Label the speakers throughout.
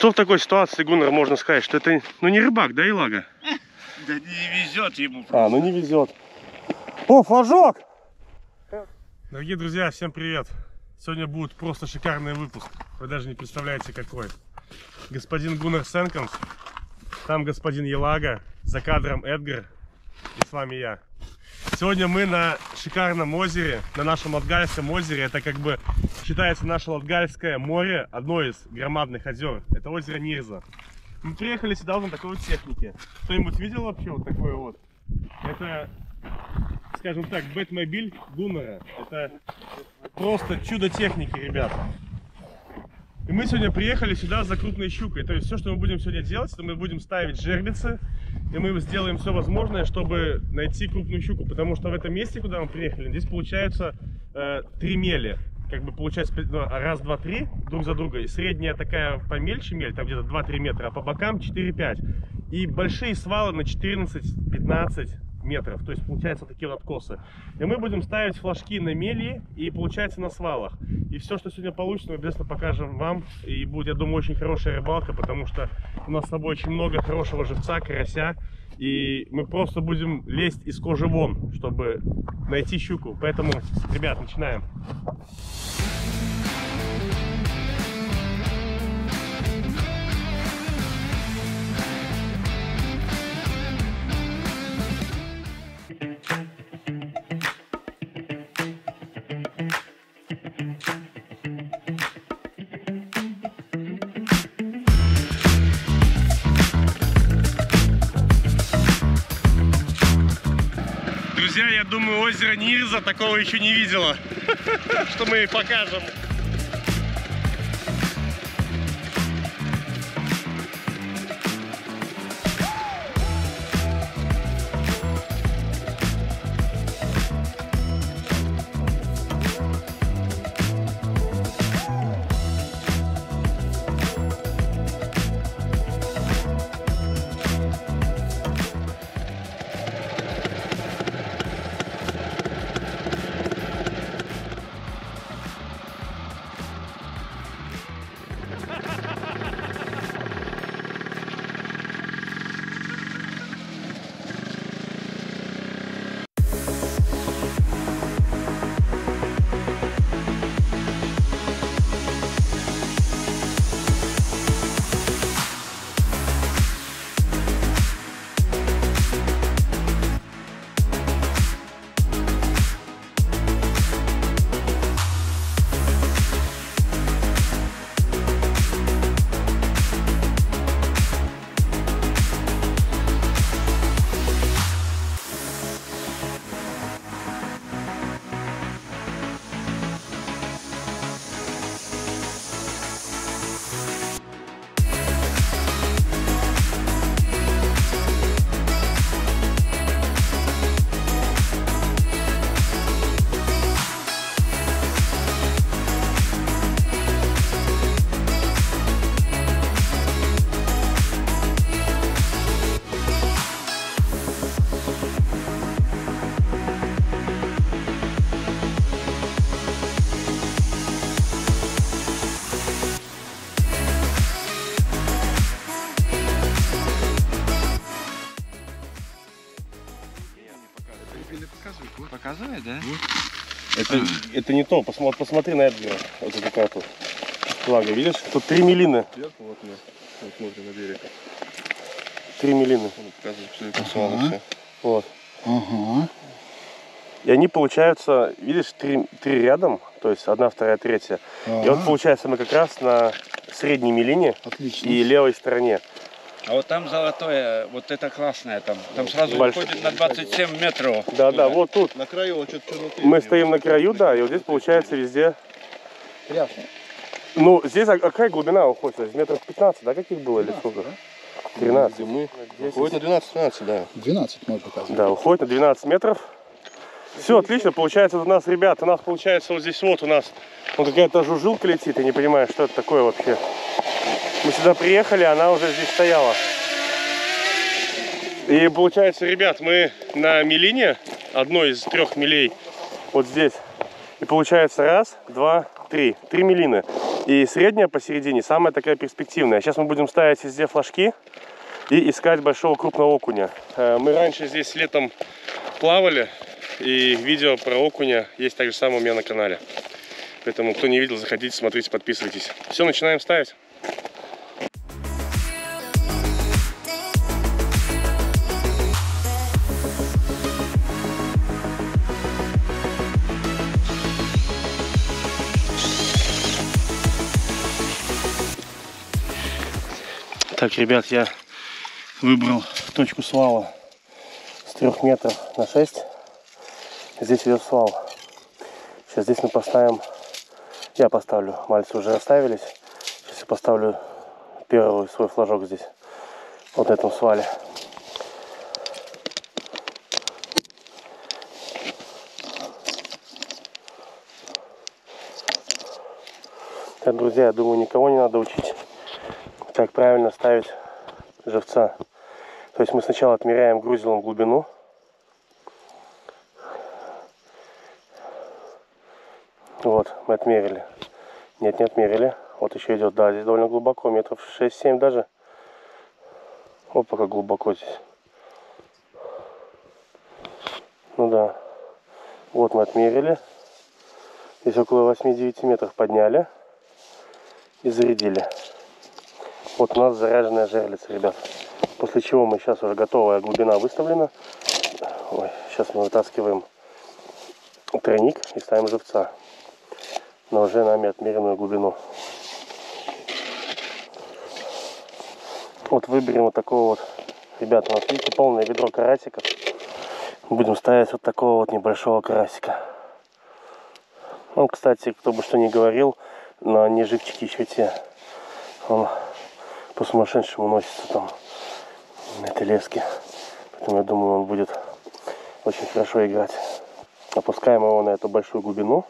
Speaker 1: Что в такой ситуации, Гуннер, можно сказать, что это, ну, не рыбак, да, Илага?
Speaker 2: Да не везет ему.
Speaker 1: А, ну не везет. О, флажок! Дорогие друзья, всем привет! Сегодня будет просто шикарный выпуск. Вы даже не представляете, какой. Господин Гуннер Сенкомс, там господин Елага, за кадром Эдгар и с вами я. Сегодня мы на шикарном озере, на нашем Латгальском озере. Это как бы считается наше Латгальское море, одно из громадных озер. Это озеро Нирза. Мы приехали сюда вот на такой вот технике. Кто-нибудь видел вообще вот такое вот? Это, скажем так, Бэтмобиль Гуннера. Это просто чудо техники, ребята. И мы сегодня приехали сюда за крупной щукой. То есть все, что мы будем сегодня делать, это мы будем ставить жерлицы. И мы сделаем все возможное, чтобы найти крупную щуку. Потому что в этом месте, куда мы приехали, здесь получаются э, три мели. Как бы получается ну, раз, два, три друг за друга. Средняя такая помельче мель, там где-то 2-3 метра, а по бокам 4-5. И большие свалы на 14-15 метров. То есть получается такие вот откосы. И мы будем ставить флажки на мели и получается на свалах. И все, что сегодня получится, мы обязательно покажем вам. И будет, я думаю, очень хорошая рыбалка, потому что у нас с собой очень много хорошего живца, карася. И мы просто будем лезть из кожи вон, чтобы найти щуку. Поэтому, ребят, начинаем. Друзья, я думаю, озеро Нирза такого еще не видела, что мы покажем. Это, это не то, посмотри, посмотри на Эдгара. Вот это какая тут флага, видишь? Тут три милины.
Speaker 3: Сверху вот мы вот смотрим на берег.
Speaker 1: Три милины.
Speaker 3: Он показывает, что это.
Speaker 1: Вот.
Speaker 4: Ага.
Speaker 1: И они получаются, видишь, три, три рядом, то есть одна, вторая, третья. И вот
Speaker 4: Ага.
Speaker 1: получается мы как раз на средней милине
Speaker 4: Отлично.
Speaker 1: и левой стороне.
Speaker 2: А вот там золотое, вот это красное там. Там сразу
Speaker 1: Большое.
Speaker 2: выходит на 27 метров.
Speaker 1: Да, да, вот тут.
Speaker 3: На краю вот что-то черноты.
Speaker 1: Мы стоим на краю, да, и вот здесь получается везде. Ну, здесь а какая глубина уходит? Метров 15, да, каких было или сколько? 13.
Speaker 3: Мы
Speaker 1: 10.
Speaker 3: уходит на 12-13, да.
Speaker 4: 12 может показывать.
Speaker 1: Да, уходит на 12 метров. Все, отлично, получается у нас, ребят, у нас получается вот здесь вот у нас вот какая-то жужжилка летит, я не понимаю, что это такое вообще. Мы сюда приехали, она уже здесь стояла. И получается, ребят, мы на милине, одной из трех милей, вот здесь. И получается раз, два, три. Три милины. И средняя посередине, самая такая перспективная. Сейчас мы будем ставить везде флажки и искать большого крупного окуня. Э, Мы раньше здесь летом плавали, и видео про окуня есть так же самое у меня на канале. Поэтому, кто не видел, заходите, смотрите, подписывайтесь. Все, начинаем ставить. Так, ребят, я выбрал точку свала с 3 метров на 6. Здесь идет свал. Сейчас здесь мы поставим, я поставлю, мальцы уже расставились. Сейчас я поставлю первый свой флажок здесь, вот на этом свале. Так, друзья, я думаю, никого не надо учить, как правильно ставить живца. То есть мы сначала отмеряем грузилом глубину. Вот, мы отмерили. Нет, не отмерили. Вот еще идет, да, здесь довольно глубоко, метров 6-7 даже. Опа, как глубоко здесь. Ну да. Вот мы отмерили. Здесь около 8-9 метров подняли и зарядили. Вот у нас заряженная жерлица, ребят. После чего мы сейчас уже готовая глубина выставлена. Ой, сейчас мы вытаскиваем тройник и ставим живца на уже нами отмеренную глубину. Вот выберем вот такого вот, ребята, у нас видите полное ведро карасиков. Будем ставить вот такого вот небольшого карасика. Он, кстати, кто бы что ни говорил, на неживчике еще те. Он по сумасшедшему носится там на этой леске. Поэтому я думаю, он будет очень хорошо играть. Опускаем его на эту большую глубину.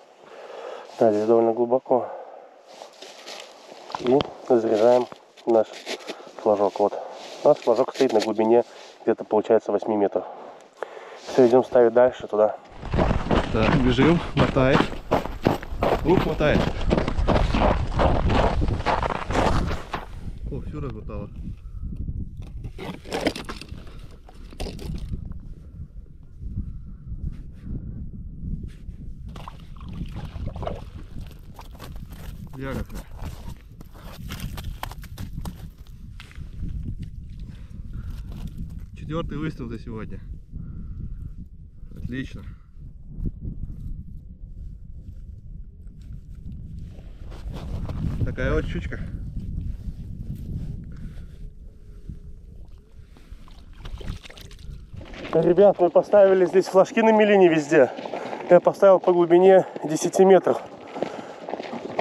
Speaker 1: Да, здесь довольно глубоко. И заряжаем наш флажок. Вот. У нас флажок стоит на глубине где-то получается 8 метров. Все, идем ставить дальше туда.
Speaker 3: Так, бежим, мотай. Ух, мотает. О, все размотало. Ягодка. Четвертый выстрел за сегодня. Отлично. Такая вот щучка.
Speaker 1: Ребят, мы поставили здесь флажки на мелине везде. Я поставил по глубине 10 метров.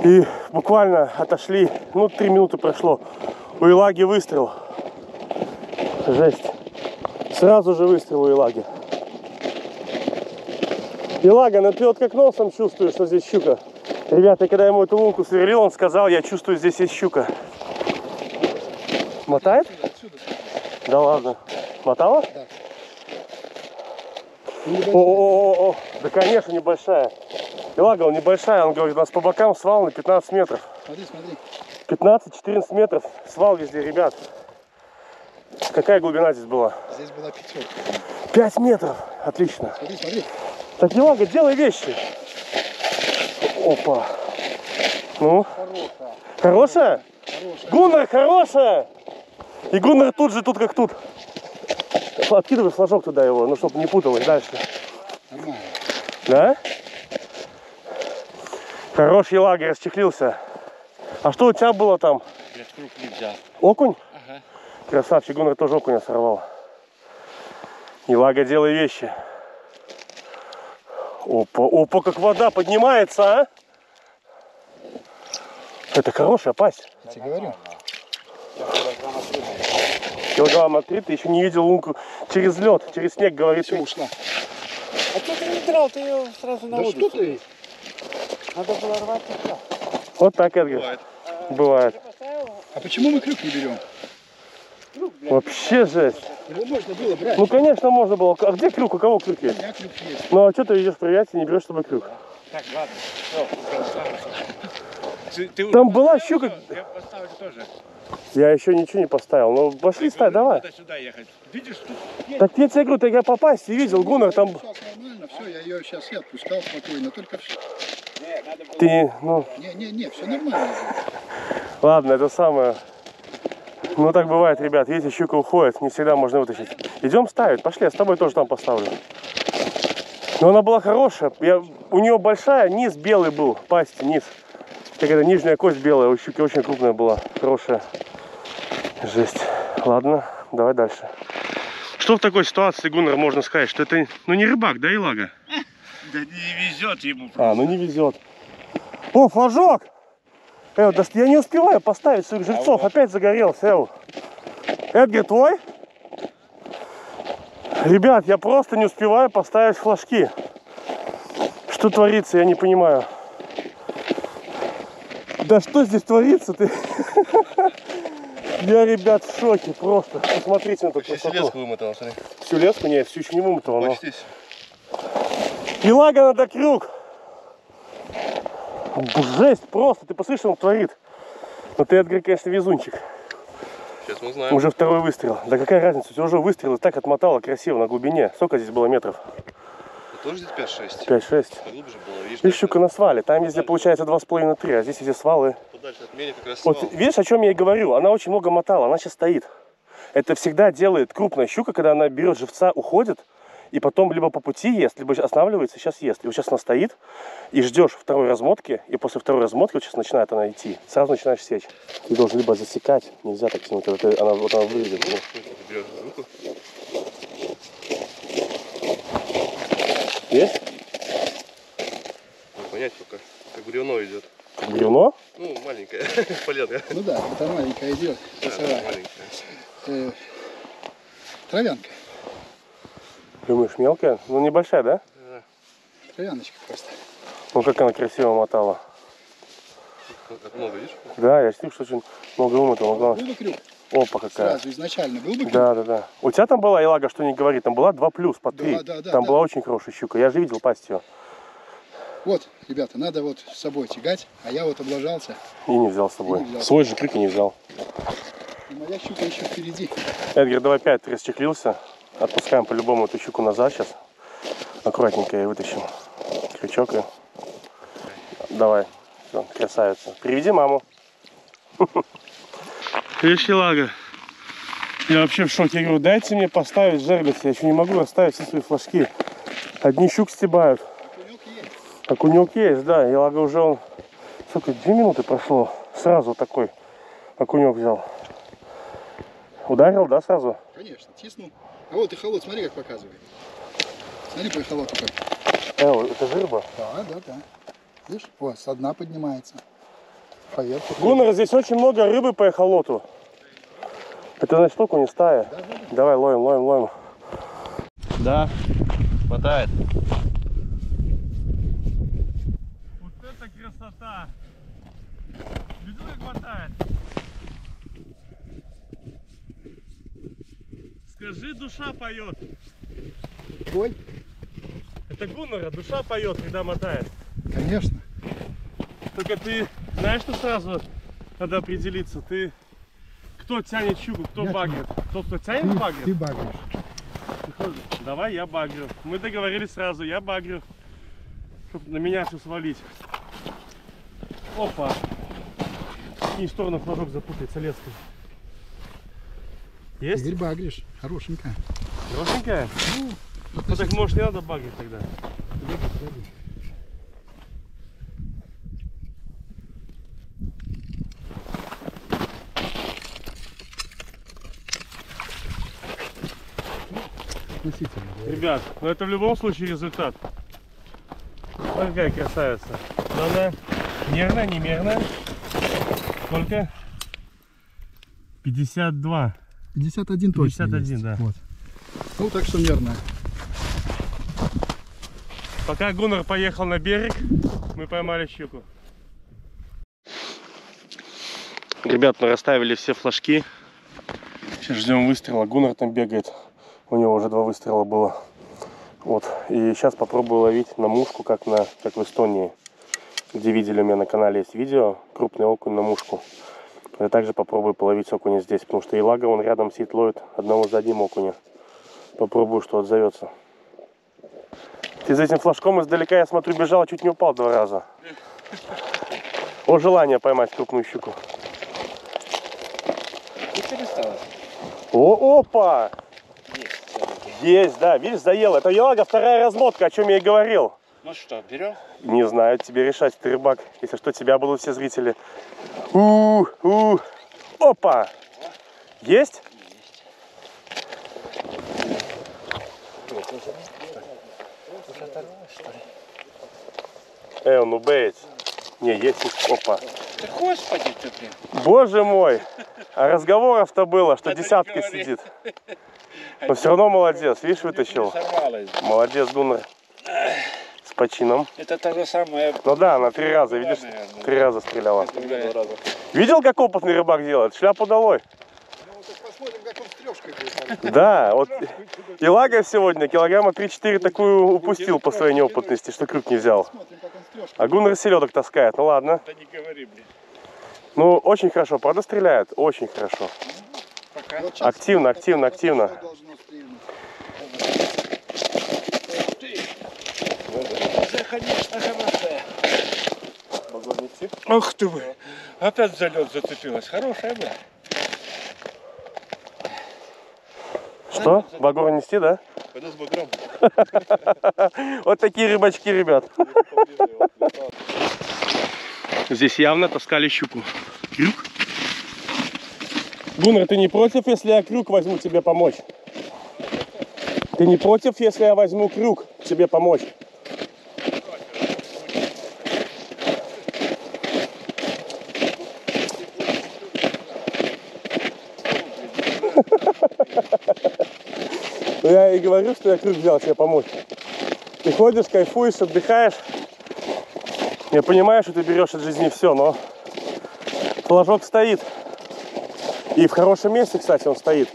Speaker 1: И буквально отошли, ну, 3 минуты прошло. У Илаги выстрел. Жесть. Сразу же выстрел у Илаги. Илага, ну ты вот как носом чувствуешь, что здесь щука. Ребята, когда я ему эту лунку сверлил, он сказал, я чувствую, здесь есть щука. Мотает? Да ладно. Мотала? О-о-о, да конечно небольшая. Илага, он небольшая, он говорит, у нас по бокам свал на 15 метров.
Speaker 4: Смотри, смотри.
Speaker 1: 15-14 метров свал везде, ребят. Какая глубина здесь была?
Speaker 4: Здесь была пятерка.
Speaker 1: 5 метров. Отлично.
Speaker 4: Смотри, смотри.
Speaker 1: Так, Илага, делай вещи. Опа. Ну,
Speaker 4: Хорошая.
Speaker 1: хорошая?
Speaker 4: Хорошая.
Speaker 1: Гуннер, хорошая! И Гуннер тут же, тут как тут. Откидывай флажок туда его, ну, чтобы не путалось дальше.
Speaker 4: Нормально.
Speaker 1: Да? Хорош елага, расчехлился. А что у тебя было там?
Speaker 2: Я взял.
Speaker 1: Окунь?
Speaker 2: Ага.
Speaker 1: Красавчик, Гуннер тоже окуня сорвал. Елага, делай вещи. Опа, опа, как вода поднимается, а? Это хорошая пасть.
Speaker 4: Я тебе говорю.
Speaker 1: Килограмма три, ты еще не видел лунку через лед, через снег, говорит.
Speaker 4: Все, ушла.
Speaker 5: А что ты не драл, ты ее сразу на
Speaker 4: Да
Speaker 5: воду.
Speaker 4: что ты?
Speaker 5: Надо было рвать и.
Speaker 1: Вот так, Эдгар. Бывает.
Speaker 5: Поставил?
Speaker 4: А почему мы крюк не берем?
Speaker 1: Вообще жесть.
Speaker 4: Его можно было брать.
Speaker 1: Ну, конечно, можно было. А где крюк? У кого крюк
Speaker 4: У
Speaker 1: есть?
Speaker 4: меня крюк есть.
Speaker 1: Ну, а что ты идешь проверять и не берешь с собой крюк?
Speaker 2: Так, ладно. Все, Ты, ты
Speaker 1: Там была щука.
Speaker 2: Я поставлю тоже.
Speaker 1: Я еще ничего не поставил. Ну, пошли ставь, давай.
Speaker 2: Надо сюда ехать. Видишь, тут
Speaker 1: Так я тебе говорю, ты я попасть не видел, Гуннар, там...
Speaker 4: Нормально, все, я ее сейчас и отпускал спокойно, только все.
Speaker 1: Ты, ну,
Speaker 4: Не-не-не, все нормально.
Speaker 1: ладно, это самое... Ну, так бывает, ребят, видите, щука уходит, не всегда можно вытащить. Идем ставить, пошли, я с тобой тоже там поставлю. Но она была хорошая, я, у нее большая, низ белый был, пасть, низ. Какая-то нижняя кость белая, у щуки очень крупная была, хорошая. Жесть. Ладно, давай дальше. Что в такой ситуации, Гуннер, можно сказать, что это, ну, не рыбак, да, Илага?
Speaker 2: да не везет ему.
Speaker 1: А, ну не везет. О, флажок! Эл, да я не успеваю поставить своих жильцов. Опять загорелся, Эл. Эдгар, твой? Ребят, я просто не успеваю поставить флажки. Что творится, я не понимаю. Да что здесь творится ты? Я, ребят, в шоке просто. Посмотрите на эту красоту.
Speaker 3: вымотал, смотри.
Speaker 1: Всю леску? Нет, всю еще не вымотала. но-
Speaker 3: Почти.
Speaker 1: Елага надо крюк. Жесть просто, ты посмотри, что он творит. Ну ты, Эдгар, конечно, везунчик.
Speaker 3: Сейчас мы узнаем.
Speaker 1: Уже второй выстрел. Да какая разница, у тебя уже выстрел и так отмотало красиво на глубине. Сколько здесь было метров?
Speaker 3: Тоже здесь 5-6.
Speaker 1: 5-6.
Speaker 3: Поглубже было, видишь?
Speaker 1: Видишь, щука на свале. Там везде получается 2,5-3, а здесь везде свалы.
Speaker 3: Подальше от меня как раз
Speaker 1: Вот
Speaker 3: свал.
Speaker 1: видишь, о чем я и говорю? Она очень много мотала, она сейчас стоит. Это всегда делает крупная щука, когда она берет живца, уходит, и потом либо по пути ест, либо останавливается, сейчас ест. И вот сейчас она стоит, и ждешь второй размотки, и после второй размотки вот сейчас начинает она идти. Сразу начинаешь сечь. Ты должен либо засекать, нельзя так тянуть, вот она, вот она вылезет. ну.
Speaker 3: Берешь руку.
Speaker 1: Есть?
Speaker 3: Ну, понять пока. Как бревно идет.
Speaker 1: Бревно?
Speaker 3: Ну, маленькая. Полезная.
Speaker 4: Ну да, это маленькая идет.
Speaker 3: Да,
Speaker 4: часовая.
Speaker 3: маленькая.
Speaker 4: Э, травянка.
Speaker 1: Думаешь, мелкая? Ну, небольшая, да?
Speaker 4: Травяночка просто.
Speaker 1: Ну, как она красиво мотала.
Speaker 3: Как много, видишь?
Speaker 1: Да, я чувствую, что очень много вымотала. Главное,
Speaker 4: крюк
Speaker 1: опа какая.
Speaker 4: сразу изначально, был бы.
Speaker 1: Да, да, да. У тебя там была, Илага, что не говори, там была 2 плюс по 3.
Speaker 4: Да, да, да,
Speaker 1: там
Speaker 4: да.
Speaker 1: была очень хорошая щука. Я же видел пасть ее.
Speaker 4: Вот, ребята, надо вот с собой тягать, а я вот облажался.
Speaker 1: И не взял с собой.
Speaker 4: Взял.
Speaker 1: Свой же крюк и не взял.
Speaker 4: И моя щука еще впереди.
Speaker 1: Эдгар, давай опять ты расчехлился. Отпускаем по-любому эту щуку назад сейчас. Аккуратненько ее вытащим. Крючок и... Давай. Всё, красавица. Приведи маму. Елага? Я вообще в шоке. Я говорю, дайте мне поставить жерлиц. Я еще не могу оставить все свои флажки. Одни щук стебают.
Speaker 4: Окунек есть.
Speaker 1: Окунек есть, да. Елага уже он... Сколько, две минуты прошло. Сразу такой окунек взял. Ударил, да, сразу?
Speaker 4: Конечно, тиснул. А вот и холод, смотри, как показывает. Смотри, по холоду как.
Speaker 1: Эл, это же рыба.
Speaker 4: Да, да, да. Видишь, вот, со дна поднимается. Поверху.
Speaker 1: Гуннер, здесь очень много рыбы по эхолоту. Это значит только не стая. Давай ловим, ловим, ловим.
Speaker 3: Да. Хватает.
Speaker 1: Вот это красота! Видел, как хватает? Скажи, душа поет.
Speaker 4: Ой,
Speaker 1: Это Гуннера, душа поет, когда мотает.
Speaker 4: конечно.
Speaker 1: Только ты знаешь, что сразу надо определиться. Ты кто тянет щуку, кто
Speaker 4: Я
Speaker 1: багрит? Тот, кто
Speaker 4: Ты,
Speaker 1: тянет багрит?
Speaker 4: ты багришь.
Speaker 1: Давай я багрю. Мы договорились сразу, я багрю. Чтоб на меня все свалить. Опа. И в сторону флажок запутается леской. Есть?
Speaker 4: Игорь багришь. Хорошенькая.
Speaker 1: Хорошенькая? Ну так может не надо багрить тогда.
Speaker 4: Относительно.
Speaker 1: Ребят, ну это в любом случае результат. Ой, какая красавица. Но она нервная, не мерная. Сколько? 52.
Speaker 4: 51 точно
Speaker 1: 51,
Speaker 4: есть.
Speaker 1: да.
Speaker 4: Вот. Ну, так что мерно.
Speaker 1: Пока Гуннер поехал на берег, мы поймали щуку. Ребят, мы расставили все флажки. Сейчас ждем выстрела. Гуннер там бегает. У него уже два выстрела было. Вот. И сейчас попробую ловить на мушку, как, на, как в Эстонии. где видели у меня на канале есть видео, крупный окунь на мушку. Я также попробую половить окуня здесь, потому что Илага, он рядом сидит, ловит одного за одним окуня. Попробую, что отзовется. Ты за этим флажком издалека, я смотрю, бежал, чуть не упал два раза. О, желание поймать крупную щуку.
Speaker 2: И.
Speaker 1: О, опа!
Speaker 2: Есть.
Speaker 1: Есть, да, видишь, заел. Это Елага вторая размотка, о чем я и говорил.
Speaker 2: Ну что, берем?
Speaker 1: Не знаю, тебе решать, ты рыбак. Если что, тебя будут все зрители. у у Опа! Есть? Эй, ну бейт. Не, есть. Опа.
Speaker 2: Да господи ты, блин.
Speaker 1: Боже мой. А разговоров-то было, что
Speaker 2: ты
Speaker 1: десятка
Speaker 2: говори.
Speaker 1: сидит. Но все равно молодец. Видишь, вытащил. Молодец, Гуннер. С почином.
Speaker 2: Это то же самое.
Speaker 1: Ну да, она три раза, видишь, три раза стреляла. Видел, как опытный рыбак делает? Шляпу долой.
Speaker 4: Ну, вот.
Speaker 1: Да, вот Илага сегодня килограмма 3-4 такую упустил по своей неопытности, что крюк не взял. А Гуннер селедок таскает. Ну ладно.
Speaker 2: Да не говори, блин.
Speaker 1: Ну, очень хорошо, правда стреляет? Очень хорошо.
Speaker 4: Сейчас
Speaker 1: Активно, активно, активно.
Speaker 2: Конечно, хорошая. Ах ты вы. Опять за лед зацепилась. Хорошая была.
Speaker 1: Что? Багор нести, да?
Speaker 3: Пойду с багром.
Speaker 1: Вот такие рыбачки, ребят. Здесь явно таскали щуку. Крюк? Гуннер, ты не против, если я крюк возьму тебе помочь? Ты не против, если я возьму крюк тебе помочь? Я и говорю, что я крюк взял тебе помочь. Ты ходишь, кайфуешь, отдыхаешь. Я понимаю, что ты берешь от жизни все, но флажок стоит. И в хорошем месте, кстати, он стоит.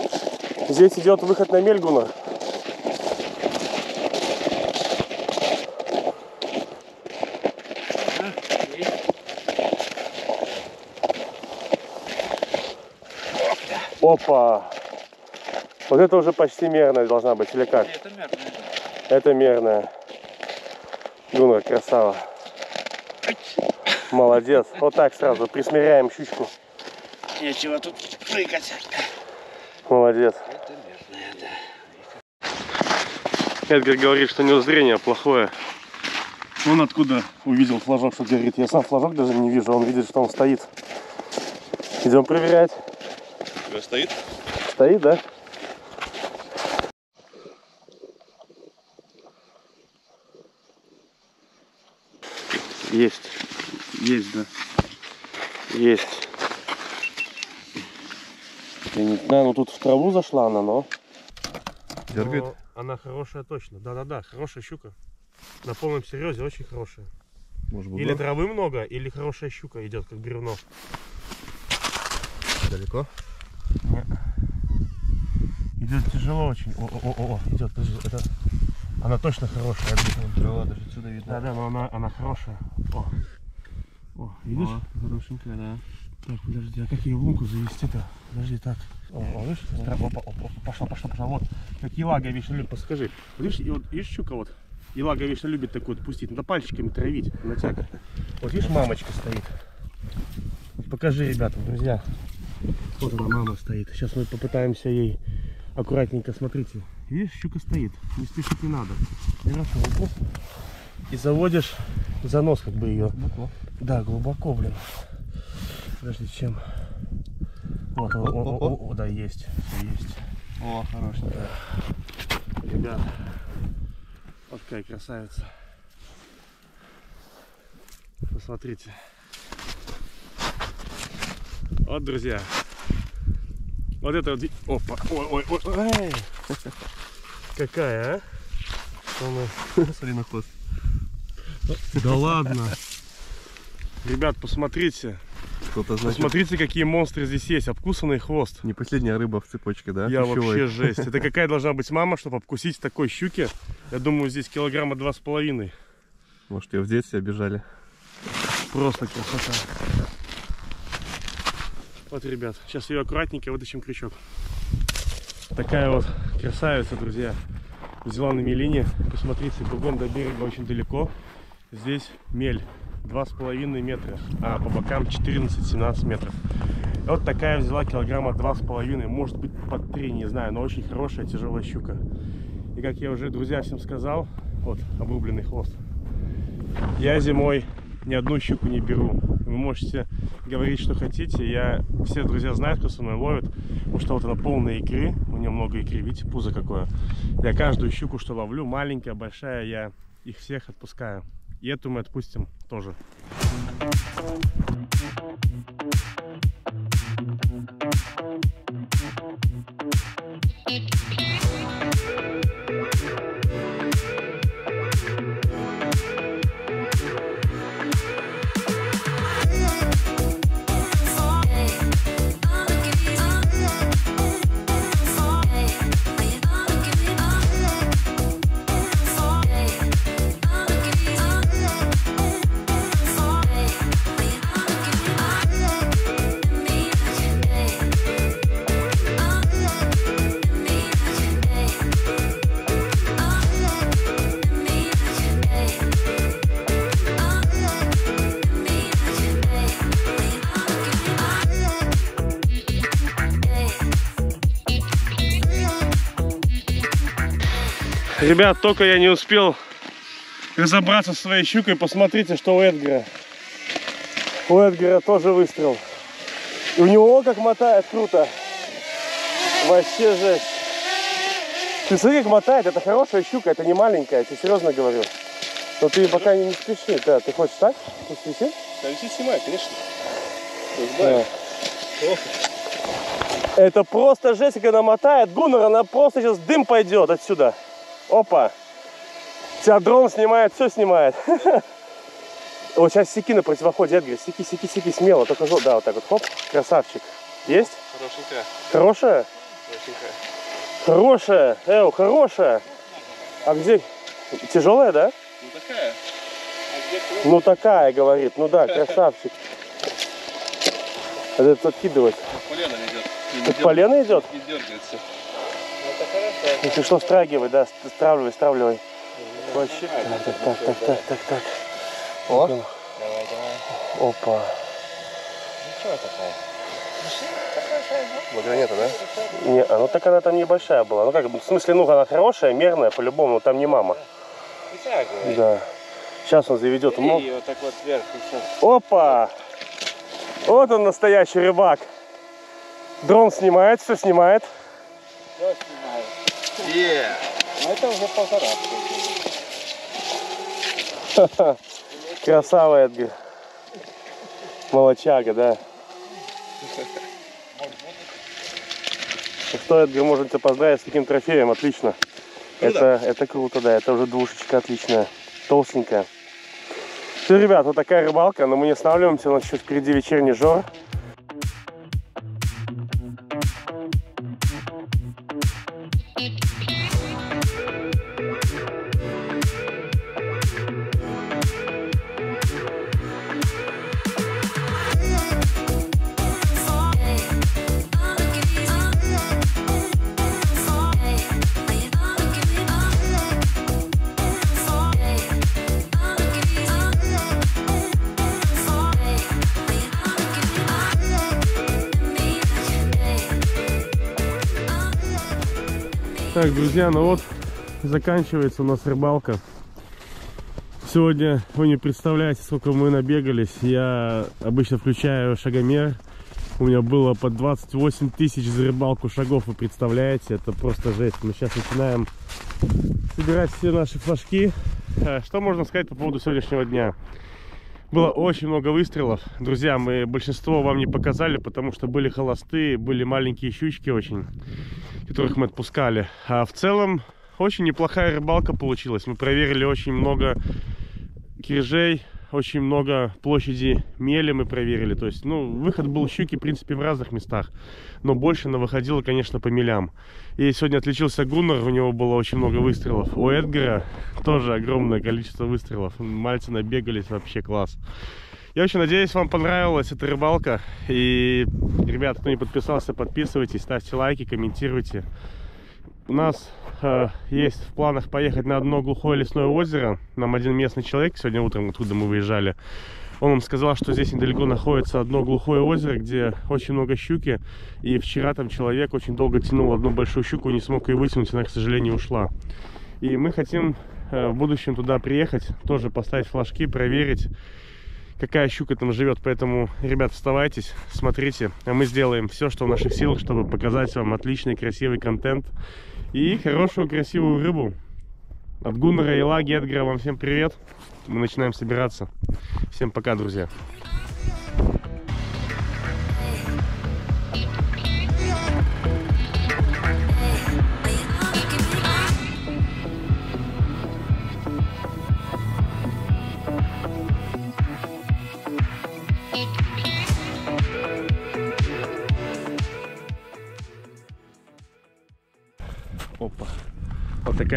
Speaker 1: Здесь идет выход на Мельгуна. Опа! Вот это уже почти мерная должна быть, или как?
Speaker 2: Это мерная.
Speaker 1: Это мерная. Гуннер, красава. Молодец. Вот так сразу присмиряем щучку.
Speaker 2: Нечего тут прыгать.
Speaker 1: Молодец.
Speaker 2: Это мерная, да.
Speaker 1: Эдгар говорит, что у него зрение плохое. Он откуда увидел флажок, что говорит, я сам флажок даже не вижу, он видит, что он стоит. Идем проверять.
Speaker 3: Тебя стоит?
Speaker 1: Стоит, да? Есть. Есть, да. Есть. Я не знаю, ну тут в траву зашла она, но...
Speaker 3: Дергает?
Speaker 1: Но Она хорошая точно. Да-да-да, хорошая щука. На полном серьезе очень хорошая.
Speaker 3: Может
Speaker 1: Или травы много, или хорошая щука идет, как бревно.
Speaker 3: далеко?
Speaker 1: Идет тяжело очень. О, о, о, о, идет, подожди, это... Она точно хорошая.
Speaker 3: Трава даже отсюда видно.
Speaker 1: Да, да, но она, она хорошая. О, о видишь?
Speaker 3: хорошенькая, да.
Speaker 1: Так, подожди, а как ее в лунку завести-то? Подожди, так. О, о, видишь? Опа, опа, опа, пошла, пошла, пошла. Вот. Как елага вечно любит, подскажи. Видишь, и вот, видишь, щука вот. Елага вечно любит такую вот пустить. Надо пальчиками травить, натягивать. Вот видишь, мамочка стоит. Покажи, ребята, друзья. Вот она, мама стоит. Сейчас мы попытаемся ей аккуратненько, смотрите. Видишь, щука стоит. Не спешить не надо. Руку и заводишь за нос, как бы ее.
Speaker 3: Глубоко.
Speaker 1: Да, глубоко, блин. Подожди, чем? Вот, о, о, о, о, о, да, есть, есть.
Speaker 3: О, хорошенькая.
Speaker 1: Ребят, вот какая красавица. Посмотрите. Вот, друзья. Вот это вот... Опа, ой, ой, ой. Какая, а?
Speaker 3: Смотри на хвост.
Speaker 1: Да ладно. Ребят, посмотрите.
Speaker 3: Кто-то значит,
Speaker 1: Посмотрите, какие монстры здесь есть. Обкусанный хвост.
Speaker 3: не последняя рыба в цепочке, да?
Speaker 1: Я
Speaker 3: Пищевой.
Speaker 1: вообще жесть. Это какая должна быть мама, чтобы обкусить такой щуки? Я думаю, здесь килограмма два с половиной.
Speaker 3: Может, ее в детстве обижали.
Speaker 1: Просто красота. Вот, ребят, сейчас ее аккуратненько вытащим крючок. Такая вот красавица, друзья. Взяла на мелине. Посмотрите, кругом до берега очень далеко. Здесь мель. Два с половиной метра, а по бокам 14-17 метров. Вот такая взяла килограмма два с половиной, может быть под три, не знаю, но очень хорошая тяжелая щука. И как я уже, друзья, всем сказал, вот обрубленный хвост. Я зимой ни одну щуку не беру. Вы можете говорить, что хотите. Я все друзья знают, кто со мной ловит, потому что вот она полная икры, у нее много икры, видите, пузо какое. Я каждую щуку, что ловлю, маленькая, большая, я их всех отпускаю. И эту мы отпустим тоже. Ребят, только я не успел разобраться со своей щукой. Посмотрите, что у Эдгара. У Эдгара тоже выстрел. И у него как мотает круто. Вообще жесть. Ты смотри, как мотает. Это хорошая щука, это не маленькая. Я тебе серьезно говорю. Но ты пока не, не спеши. Да, ты хочешь так? Пусть висит?
Speaker 3: Да, висит снимай, конечно.
Speaker 1: Да. Это просто жесть, когда мотает. Гуннер, она просто сейчас дым пойдет отсюда. Опа. Тебя дрон снимает, все снимает. Вот сейчас секи на противоходе, Эдгар. Секи, секи, секи, смело. Только жел- да, вот так вот, хоп. Красавчик. Есть?
Speaker 3: Хорошенькая.
Speaker 1: Хорошая?
Speaker 3: Хорошенькая.
Speaker 1: Хорошая. Эу, хорошая. А где? Тяжелая, да?
Speaker 3: Ну такая.
Speaker 1: Ну такая, говорит. Ну да, красавчик. Это откидывать.
Speaker 3: Полено ведет. И не
Speaker 1: Тут
Speaker 3: дер-
Speaker 1: полено идет?
Speaker 3: Не дергается.
Speaker 1: Если что, страгивай, да, ст- стравливай, стравливай. Вообще. Так, так, так, так, так, так.
Speaker 4: О.
Speaker 1: Давай, давай. Опа.
Speaker 3: Багранета, да?
Speaker 1: Не, а ну так она там небольшая была. Ну как, в смысле, ну она хорошая, мерная, по-любому, но там не мама. Да. Сейчас он заведет. Мо-
Speaker 5: И вот так вот вверх.
Speaker 1: Опа! Вот он настоящий рыбак. Дрон снимает, все снимает.
Speaker 5: Все снимаю. Ну это уже полтора.
Speaker 1: Красава, Эдгар. Молочага, да. Ну что, Эдгар, можем тебя поздравить с таким трофеем, отлично. Это, это круто, да, это уже двушечка отличная, толстенькая. Все, ребят, вот такая рыбалка, но мы не останавливаемся, у нас еще впереди вечерний жор. Так, друзья, ну вот заканчивается у нас рыбалка. Сегодня вы не представляете, сколько мы набегались. Я обычно включаю шагомер. У меня было по 28 тысяч за рыбалку шагов, вы представляете? Это просто жесть. Мы сейчас начинаем собирать все наши флажки. Э, Что можно сказать по поводу сегодняшнего дня? Было очень много выстрелов. Друзья, мы большинство вам не показали, потому что были холостые, были маленькие щучки очень, которых мы отпускали. А в целом очень неплохая рыбалка получилась. Мы проверили очень много киржей, очень много площади мели мы проверили. То есть, ну, выход был щуки, в принципе, в разных местах. Но больше она выходила, конечно, по мелям. И сегодня отличился Гуннер, у него было очень много выстрелов. У Эдгара тоже огромное количество выстрелов. Мальцы набегались, вообще класс. Я очень надеюсь, вам понравилась эта рыбалка. И, ребят, кто не подписался, подписывайтесь, ставьте лайки, комментируйте. У нас э, есть в планах поехать на одно глухое лесное озеро. Нам один местный человек сегодня утром, откуда мы выезжали, он нам сказал, что здесь недалеко находится одно глухое озеро, где очень много щуки. И вчера там человек очень долго тянул одну большую щуку, не смог ее вытянуть, она, к сожалению, ушла. И мы хотим э, в будущем туда приехать, тоже поставить флажки, проверить, какая щука там живет. Поэтому, ребят, вставайтесь, смотрите, а мы сделаем все, что в наших силах, чтобы показать вам отличный, красивый контент и хорошую, красивую рыбу. От Гуннера, Елаги, Эдгара вам всем привет. Мы начинаем собираться. Всем пока, друзья.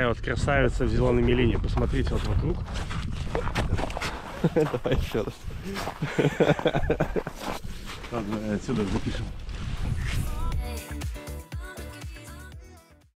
Speaker 1: Такая вот красавица в зеленой мелине. Посмотрите вот вокруг. Давай еще раз. Ладно, отсюда запишем.